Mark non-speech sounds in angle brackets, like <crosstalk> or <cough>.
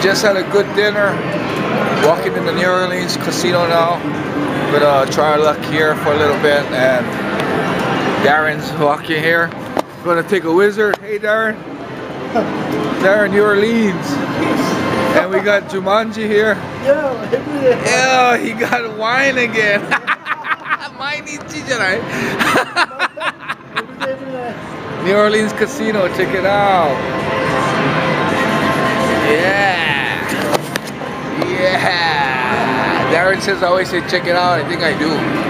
We just had a good dinner. Walking in the New Orleans casino now. Gonna uh, try our luck here for a little bit and Darren's walking here. Gonna take a wizard. Hey Darren. <laughs> Darren, New Orleans. And we got Jumanji here. Yeah, he got wine again. <laughs> Mine is. <laughs> New Orleans Casino, check it out. Darren says I always say check it out. I think I do.